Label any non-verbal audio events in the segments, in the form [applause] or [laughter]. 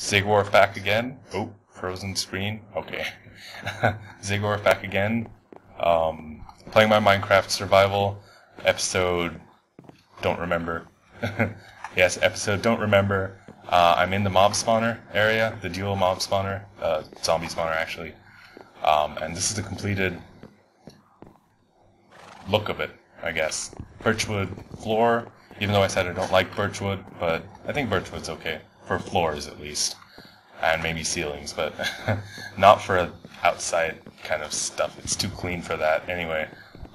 Zigworf back again. Oh, frozen screen. Okay. [laughs] Zigworf back again. Um, playing my Minecraft survival episode. Don't remember. [laughs] yes, episode don't remember. Uh, I'm in the mob spawner area, the dual mob spawner, uh, zombie spawner actually. Um, and this is the completed look of it, I guess. Birchwood floor, even though I said I don't like birchwood, but I think birchwood's okay. For floors, at least. And maybe ceilings, but [laughs] not for outside kind of stuff. It's too clean for that anyway.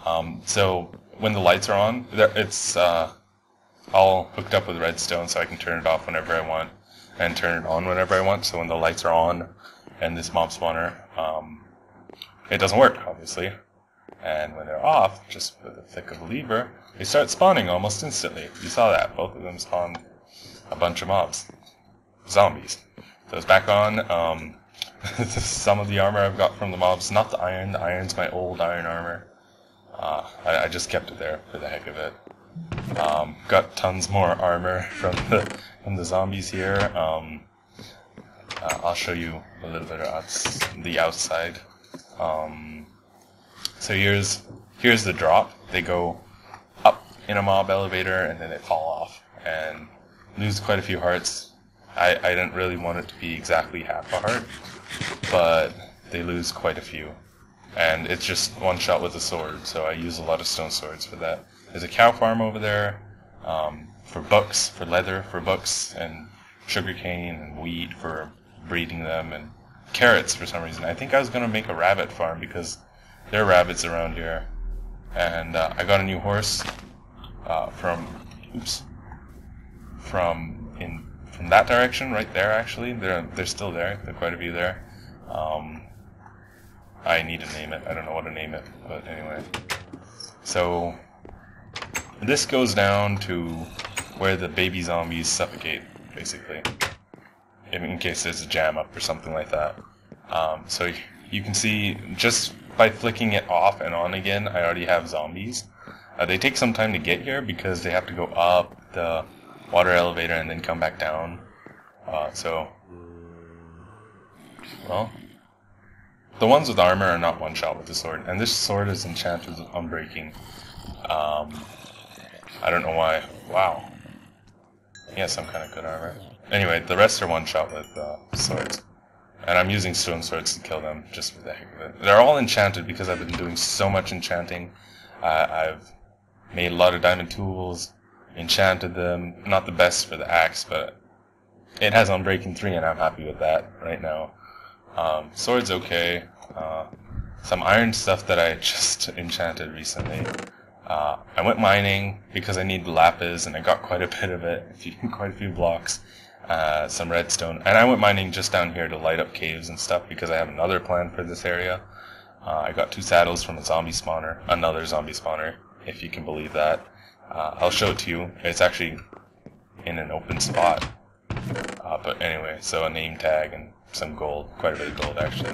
Um, so when the lights are on, it's uh, all hooked up with redstone so I can turn it off whenever I want and turn it on whenever I want. So when the lights are on and this mob spawner, um, it doesn't work, obviously. And when they're off, just with a flick of a lever, they start spawning almost instantly. You saw that. Both of them spawned a bunch of mobs. Zombies. So it's back on. Um, [laughs] some of the armor I've got from the mobs, not the iron. The iron's my old iron armor. Uh, I, I, just kept it there for the heck of it. Um, got tons more armor [laughs] from the from the zombies here. Um, uh, I'll show you a little bit of the outside. Um, so here's here's the drop. They go up in a mob elevator and then they fall off and lose quite a few hearts. I, I didn't really want it to be exactly half a heart, but they lose quite a few. And it's just one shot with a sword, so I use a lot of stone swords for that. There's a cow farm over there um, for books, for leather, for books, and sugarcane and wheat for breeding them, and carrots for some reason. I think I was going to make a rabbit farm because there are rabbits around here. And uh, I got a new horse uh, from, oops, from in from that direction, right there. Actually, they're they're still there. There are quite a few there. Um, I need to name it. I don't know what to name it, but anyway. So this goes down to where the baby zombies suffocate, basically in case there's a jam up or something like that. Um, so you can see just by flicking it off and on again, I already have zombies. Uh, they take some time to get here because they have to go up the water elevator and then come back down. Uh, so, well, the ones with armor are not one shot with the sword, and this sword is enchanted with unbreaking. Um, I don't know why. Wow. He has some kind of good armor. Anyway, the rest are one shot with uh, swords. And I'm using stone swords to kill them, just for the heck of it. They're all enchanted because I've been doing so much enchanting. Uh, I've made a lot of diamond tools, enchanted them. Not the best for the axe, but it has Unbreaking 3 and I'm happy with that right now. Um, sword's okay. Uh, some iron stuff that I [laughs] just enchanted recently. Uh, I went mining because I need lapis and I got quite a bit of it, [laughs] quite a few blocks uh, some redstone. And I went mining just down here to light up caves and stuff because I have another plan for this area. Uh, I got two saddles from a zombie spawner, another zombie spawner, if you can believe that. Uh, I'll show it to you. It's actually in an open spot. Uh, but anyway, so a name tag and some gold, quite a bit of gold actually.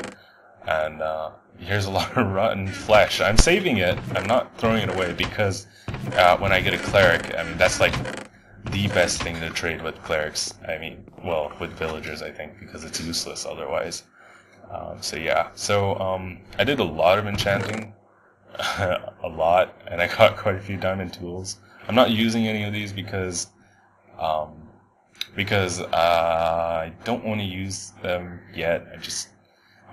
And uh, here's a [laughs] lot of rotten flesh. I'm saving it. I'm not throwing it away because uh, when I get a cleric, I mean that's like the best thing to trade with clerics. I mean, well, with villagers, I think, because it's useless otherwise. Um, so yeah, so um, I did a lot of enchanting, [laughs] a lot, and I got [laughs] quite a few diamond tools. I'm not using any of these because, um, because uh, I don't want to use them yet. I just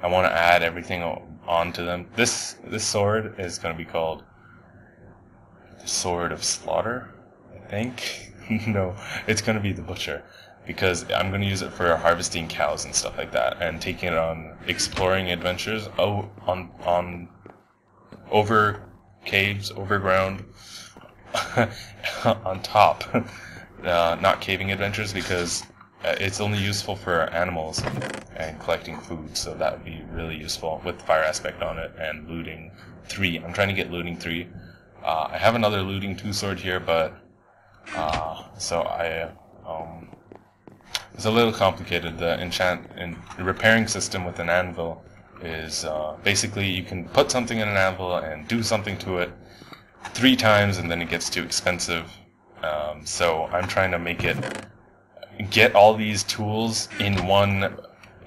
I want to add everything onto them. This this sword is going to be called the Sword of Slaughter, I think. [laughs] no, it's going to be the butcher because I'm going to use it for harvesting cows and stuff like that, and taking it on exploring adventures oh, on on over caves, over ground, [laughs] on top, [laughs] uh, not caving adventures because uh, it's only useful for animals and collecting food, so that would be really useful with fire aspect on it and looting three. I'm trying to get looting three. Uh, I have another looting two sword here, but uh, so I, um, it's a little complicated. The enchant and repairing system with an anvil is uh, basically you can put something in an anvil and do something to it three times, and then it gets too expensive. Um, so I'm trying to make it get all these tools in one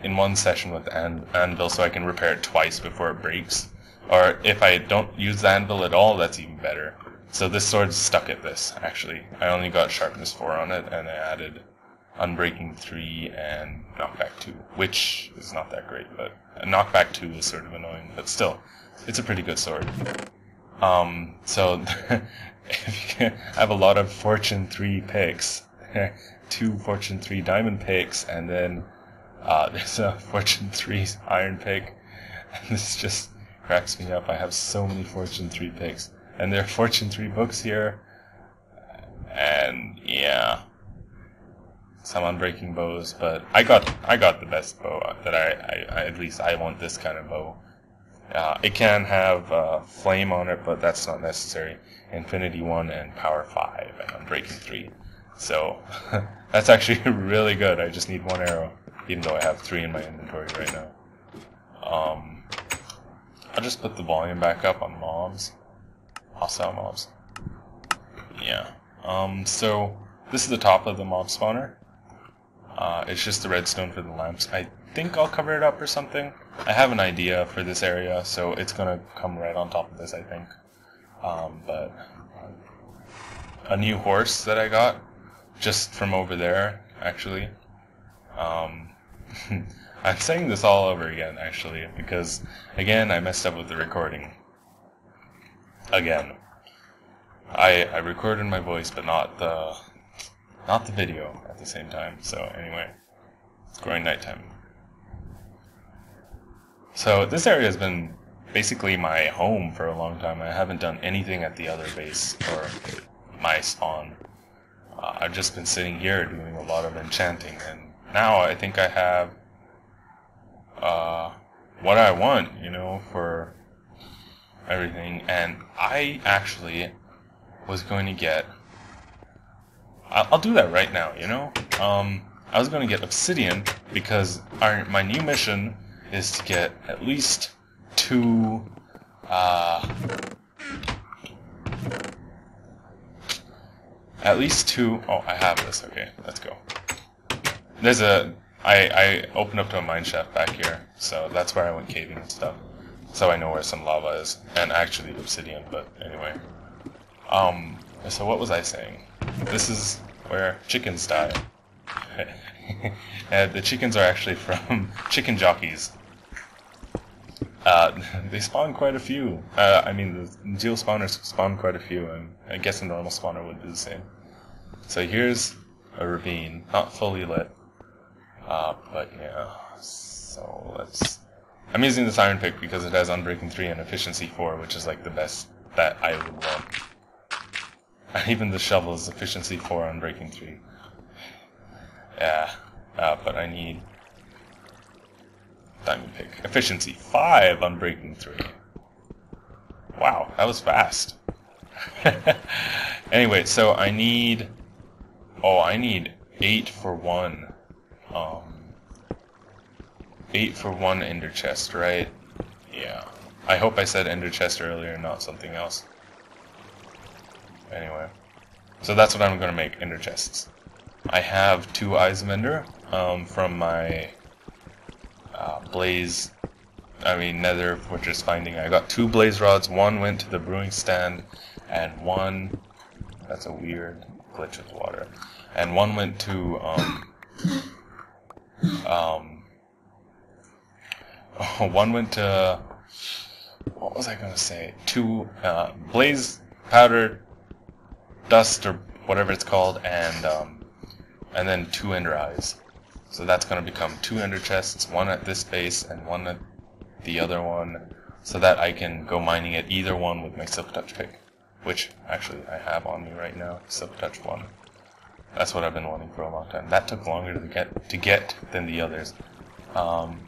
in one session with an anvil so I can repair it twice before it breaks. Or if I don't use the anvil at all, that's even better. So this sword's stuck at this, actually. I only got sharpness 4 on it, and I added unbreaking 3 and knockback 2, which is not that great, but knockback 2 is sort of annoying, but still, it's a pretty good sword. Um, so, [laughs] you have a lot of Fortune 3 picks, [laughs] two Fortune 3 diamond picks, and then uh, [laughs] there's a Fortune 3 iron pick. And this just cracks me up. I have so many Fortune 3 picks. And there are Fortune 3 books here. And yeah. Some unbreaking bows, but I got I got the best bow that I, I, I at least I want this kind of bow. Uh, it can have uh, flame on it, but that's not necessary. Infinity 1 and Power 5 and Unbreaking 3. So, [laughs] that's actually [laughs] really good. I just need one arrow even though I have three in my inventory right now. Um, I'll just put the volume back up on mobs. Hostile mobs. Yeah. Um, so, this is the top of the mob spawner. Uh, it's just the redstone for the lamps. I think I'll cover it up or something. I have an idea for this area, so it's gonna come right on top of this, I think. Um, but a new horse that I got just from over there, actually. Um, [laughs] I'm saying this all over again, actually, because, again, I messed up with the recording. Again. I, I recorded my voice, but not the, not the video at the same time, so anyway. It's growing nighttime. So, this area has been basically my home for a long time. I haven't done anything at the other base, or my spawn. Uh, I've just been sitting here doing a lot of enchanting, and now I think I have uh, what I want, you know, for everything. And I actually was going to get. I'll, do that right now, you know? Um, I was going to get obsidian because our, my new mission is to get at least two. Uh, at least two. Oh, I have this. Okay, let's go. There's a. I I opened up to a mine shaft back here, so that's where I went caving and stuff. So I know where some lava is, and actually obsidian. But anyway, um. So what was I saying? This is where chickens die. and [laughs] the chickens are actually from [laughs] chicken jockeys. Uh, [laughs] they spawn quite a few. Uh, I mean, the geo spawners spawn quite a few, and I guess a normal spawner would do the same. So here's a ravine, not fully lit. Uh, but yeah, so let's... I'm using this iron pick because it has Unbreaking 3 and Efficiency 4, which is like the best that I would want. And [laughs] even the shovel is Efficiency 4 Unbreaking 3. Yeah, uh, but I need Diamond Pick. Efficiency 5 Unbreaking 3. Wow, that was fast. [laughs] anyway, so I need... Oh, I need 8 for 1 um, eight for one ender chest, right? Yeah. I hope I said ender chest earlier, not something else. Anyway. So that's what I'm going to make, ender chests. I have two Eyes of Ender um, from my uh, Blaze, I mean Nether Fortress finding. I got two Blaze Rods, one went to the brewing stand, and one, that's a weird glitch with water, and one went to um, [coughs] um, [laughs] one went to what was I gonna say? Two uh, blaze powder dust or whatever it's called, and um, and then two ender eyes. So that's gonna become two ender chests, one at this base and one at the other one, so that I can go mining at either one with my silk touch pick, which actually I have on me right now, silk touch one. That's what I've been wanting for a long time. That took longer to get to get than the others. Um,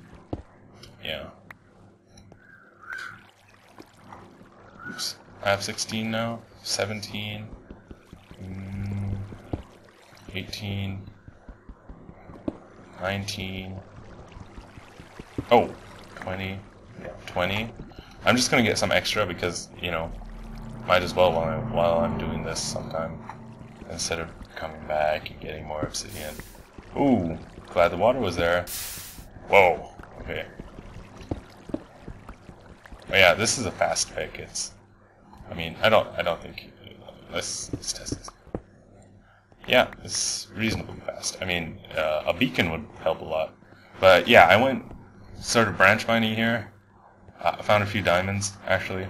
yeah. Oops. I have 16 now. 17. Mm, 18. 19. Oh, 20. Yeah, 20. I'm just gonna get some extra because, you know, might as well while I'm, while I'm doing this sometime instead of coming back and getting more obsidian. Ooh, glad the water was there. Whoa, okay. Oh yeah, this is a fast pick. It's, I mean, I don't, I don't think. Let's let's test this. Yeah, it's reasonably fast. I mean, uh, a beacon would help a lot. But yeah, I went sort of branch mining here. I found a few diamonds actually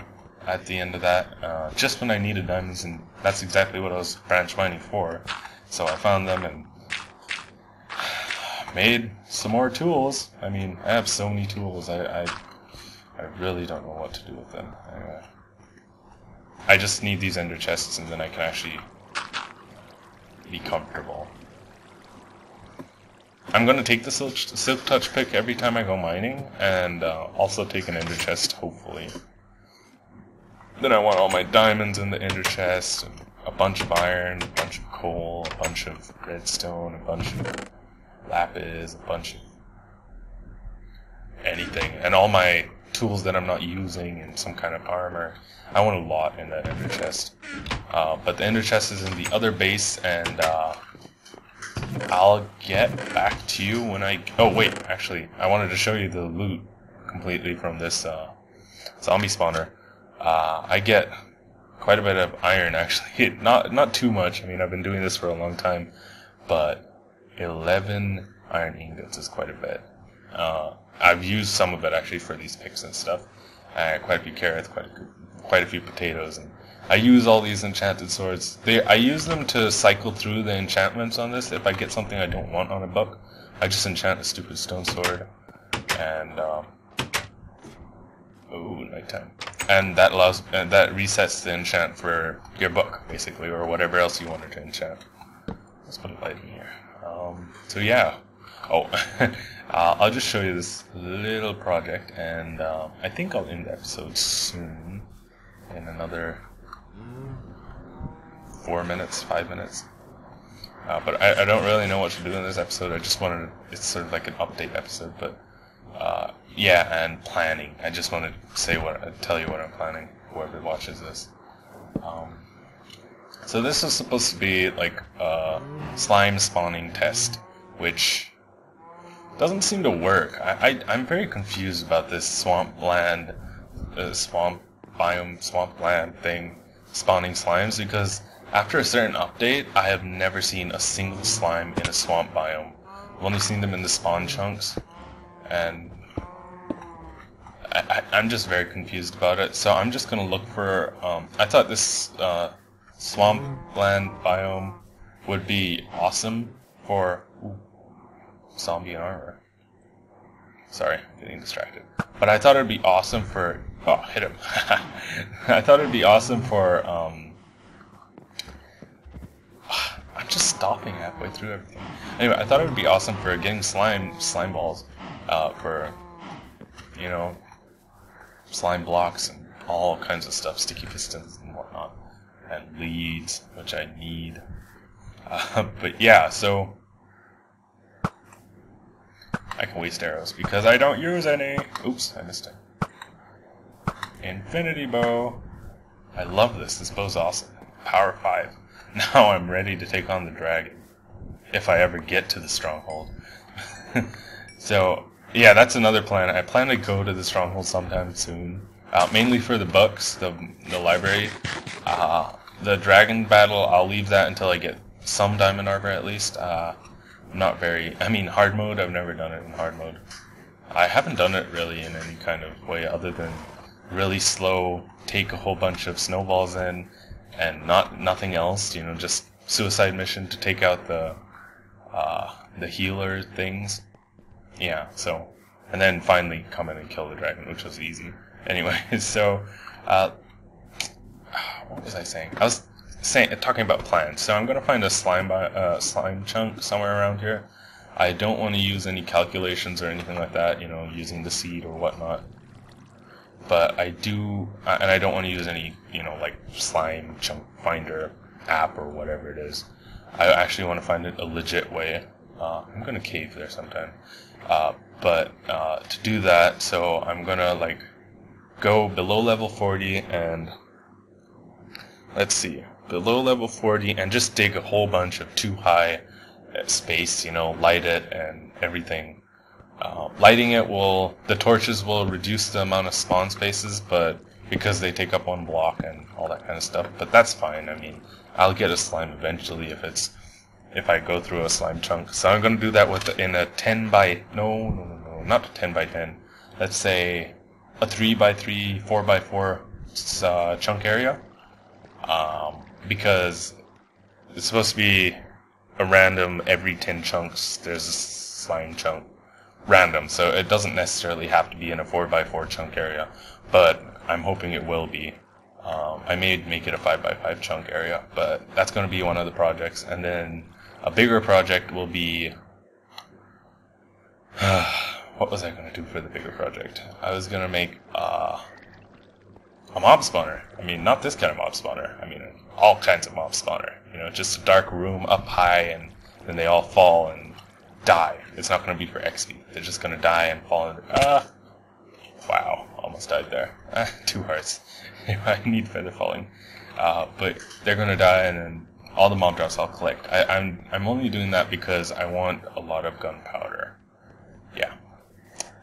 at the end of that, uh, just when I needed diamonds, and that's exactly what I was branch mining for. So I found them and [sighs] made some more tools. I mean, I have so many tools. I, I, I really don't know what to do with them. Anyway, I just need these ender chests, and then I can actually be comfortable. I'm gonna take the silk, silk touch pick every time I go mining, and uh, also take an ender chest, hopefully. Then I want all my diamonds in the ender chest, and a bunch of iron, a bunch of coal, a bunch of redstone, a bunch of lapis, a bunch of anything, and all my tools that I'm not using, and some kind of armor. I want a lot in that ender chest. Uh, but the ender chest is in the other base, and uh, I'll get back to you when I. Oh wait, actually, I wanted to show you the loot completely from this uh, zombie spawner. Uh, I get quite a bit of iron actually. [laughs] not not too much. I mean, I've been doing this for a long time, but 11 iron ingots is quite a bit. Uh, I've used some of it actually for these picks and stuff. Uh, quite a few carrots, quite a, quite a few potatoes, and I use all these enchanted swords. They I use them to cycle through the enchantments on this. If I get something I don't want on a book, I just enchant a stupid stone sword, and um, ooh, nighttime, and that allows and that resets the enchant for your book basically, or whatever else you wanted to enchant. Let's put a light in here. Um, so yeah. Oh, [laughs] uh, I'll just show you this little project, and uh, I think I'll end the episode soon, in another four minutes, five minutes. Uh, but I, I, don't really know what to do in this episode. I just wanted to, it's sort of like an update episode, but uh, yeah, and planning. I just want to say what, tell you what I'm planning. Whoever watches this. Um, so this is supposed to be like a slime spawning test, which doesn't seem to work. I, I am very confused about this swamp land, uh, swamp biome, swamp land thing spawning slimes because after a certain update, I have never seen a single slime in a swamp biome. I've only seen them in the spawn chunks, and I, am just very confused about it. So I'm just gonna look for. Um, I thought this uh, swampland biome would be awesome for zombie armor. Sorry, getting distracted. But I thought it'd be awesome for. Oh, hit him. [laughs] I thought it'd be awesome for. Um, [sighs] I'm just stopping halfway through everything. Anyway, I thought it would be awesome for getting slime slime balls, uh, for you know, slime blocks and all kinds of stuff, sticky pistons and whatnot and leads, which I need. [laughs] Uh, but yeah, so I can waste arrows because I don't use any. Oops, I missed it. Infinity bow. I love this. This bow's awesome. Power 5. [laughs] Now I'm ready to take on the dragon. If I ever get to the stronghold. [laughs] so, yeah, that's another plan. I plan to go to the stronghold sometime soon. Uh, mainly for the books, the, the library. Uh, the dragon battle, I'll leave that until I get some diamond armor at least. Uh, not very. I mean, hard mode. I've never done it in hard mode. I haven't done it really in any kind of way other than really slow, take a whole bunch of snowballs in, and not nothing else. You know, just suicide mission to take out the uh, the healer things. Yeah. So, and then finally come in and kill the dragon, which was easy. Anyway, [laughs] so uh, [sighs] what was I saying? I was saying talking about plants. So I'm gonna find a slime by, uh, slime chunk somewhere around here. I don't want to use any calculations or anything like that. You know, using the seed or whatnot. But I do, uh, and I don't want to use any, you know, like slime chunk finder app or whatever it is. I actually want to find it a legit way. Uh, I'm gonna cave there sometime. Uh, but uh, to do that, so I'm gonna like go below level 40 and let's see, below level 40 and just dig a whole bunch of too high space, you know, light it and everything. Uh, lighting it will, the torches will reduce the amount of spawn spaces, but because they take up one block and all that kind of stuff. But that's fine. I mean, I'll get a slime eventually if it's if I go through a slime chunk. So I'm gonna do that with in a 10 by no no no no not a 10 by 10. Let's say a 3 by 3, 4 by 4 uh, chunk area. Um, because it's supposed to be a random every 10 chunks. There's a slime chunk random, so it doesn't necessarily have to be in a 4x4 chunk area, but I'm hoping it will be. Um, I may make it a 5x5 chunk area, but that's going to be one of the projects. And then a bigger project will be. [sighs] what was I going to do for the bigger project? I was going to make uh, a mob spawner. I mean, not this kind of mob spawner. I mean, all kinds of mob spawner. You know, just a dark room up high, and then they all fall and die. It's not going to be for XP. They're just going to die and fall into. Ah! Wow, almost died there. [laughs] Ah, two hearts. [laughs] I need feather falling. Uh, but they're going to die, and then all the mob drops I'll collect. I, I'm I'm only doing that because I want a lot of gunpowder. Yeah.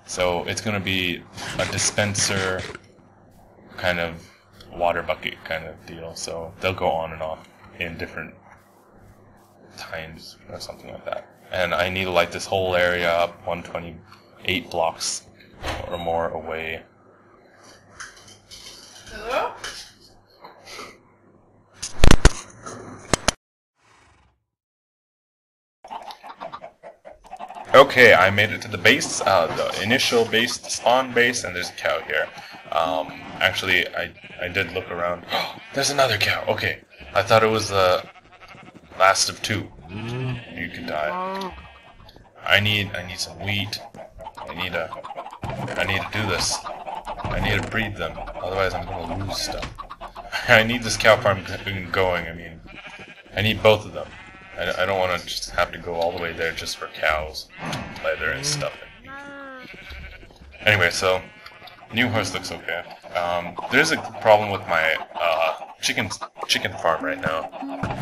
So it's going to be a dispenser kind of water bucket kind of deal. So they'll go on and off in different times or something like that. And I need to light this whole area up 128 blocks or more away. Hello? Okay, I made it to the base, uh, the initial base, the spawn base, and there's a cow here. Um, actually, I, I did look around. Oh, there's another cow. Okay, I thought it was the last of two. You can die. I need, I need some wheat. I need a, I need to do this. I need to breed them, otherwise I'm gonna lose stuff. [laughs] I need this cow farm going. I mean, I need both of them. I, I don't want to just have to go all the way there just for cows, leather and stuff. Anyway, so new horse looks okay. Um, there's a problem with my uh, chicken chicken farm right now.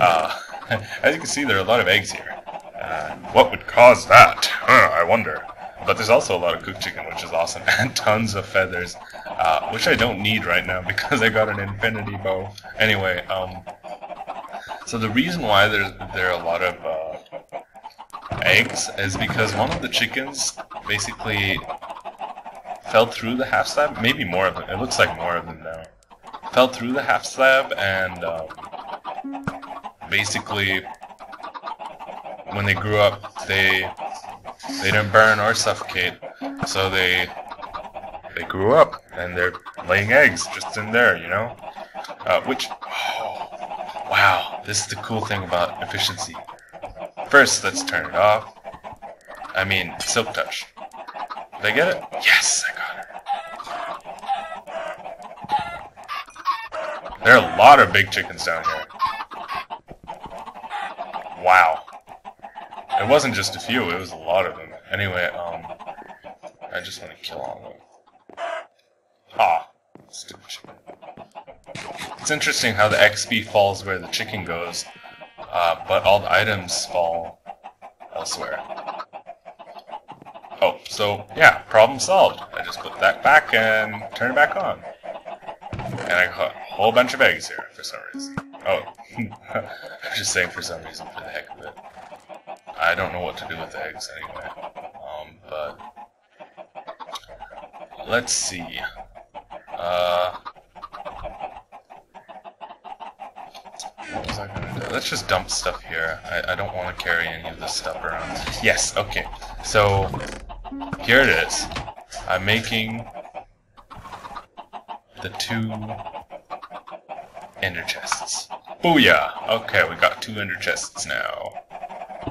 Uh, [laughs] as you can see, there are a lot of eggs here. Uh, what would cause that? I wonder. But there's also a lot of cooked chicken, which is awesome, [laughs] and tons of feathers, uh, which I don't need right now [laughs] because I got an infinity bow. Anyway, um, so the reason why there's there are a lot of uh, eggs is because one of the chickens basically fell through the half slab. Maybe more of them. It looks like more of them now. Fell through the half slab and um, basically when they grew up they they didn't burn or suffocate, so they they grew up and they're laying eggs just in there, you know. Uh, which Wow, this is the cool thing about efficiency. First, let's turn it off. I mean, Silk Touch. Did I get it? Yes, I got it. There are a lot of big chickens down here. Wow. It wasn't just a few, it was a lot of them. Anyway, um, I just want to kill all of them. Ah, stupid chicken. It's interesting how the XP falls where the chicken goes, uh, but all the items fall elsewhere. Oh, so yeah, problem solved. I just put that back and turn it back on. And I whole bunch of eggs here for some reason. Oh, [laughs] I'm just saying for some reason for the heck of it. I don't know what to do with the eggs anyway. Um, but let's see. Uh, was I gonna do? Let's just dump stuff here. I, I don't want to carry any of this stuff around. Yes, okay. So, here it is. I'm making the two ender chests. Oh, Booyah! Okay, we got two ender chests now.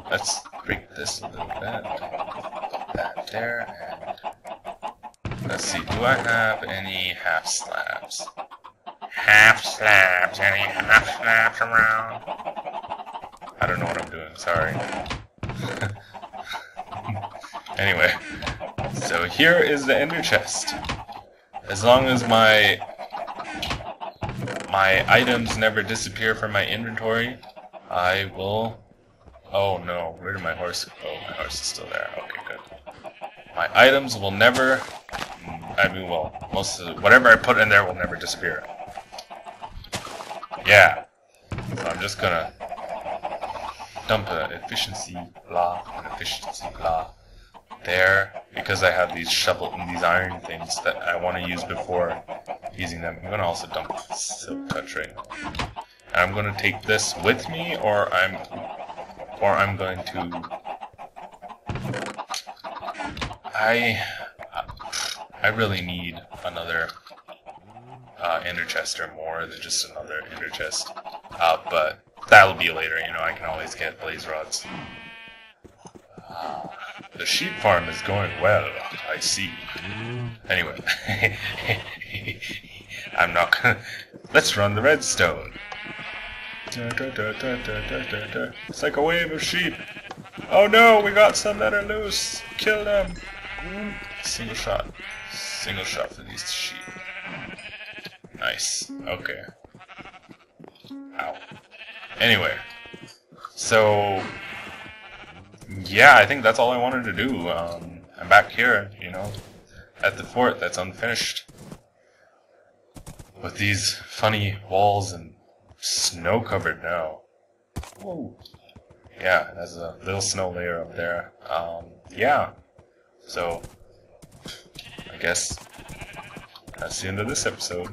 Let's break this a little bit. Put that there, and let's see, do I have any half slabs? half slabs. Any half slabs around? I don't know what I'm doing, sorry. [laughs] anyway, so here is the ender chest. As long as my my items never disappear from my inventory, I will Oh no, where did my horse Oh, my horse is still there. Okay, good. My items will never... mm, I mean, well, most of whatever I put in there will never disappear. Yeah. So I'm just gonna dump an efficiency blah, an efficiency blah there because I have these shovel and these iron things that I want to use before using them. I'm gonna also dump silk touch. And I'm gonna take this with me or I'm or I'm going to I I really need another uh, ender chest or more than just another ender chest. Uh, but that'll be later, you know, I can always get blaze rods. The sheep farm is going well, I see. Anyway, [laughs] I'm not gonna. Let's run the redstone. Da, da, da. It's like a wave of sheep. Oh no, we got some that are loose. Kill them. Single shot. Single shot for these sheep. Nice. Okay. Ow. Anyway. So, yeah, I think that's all I wanted to do. Um, I'm back here, you know, at the fort that's unfinished. With these funny walls and snow covered now. Whoa. Yeah, there's a little snow layer up there. Um, yeah. So, I guess that's the end of this episode.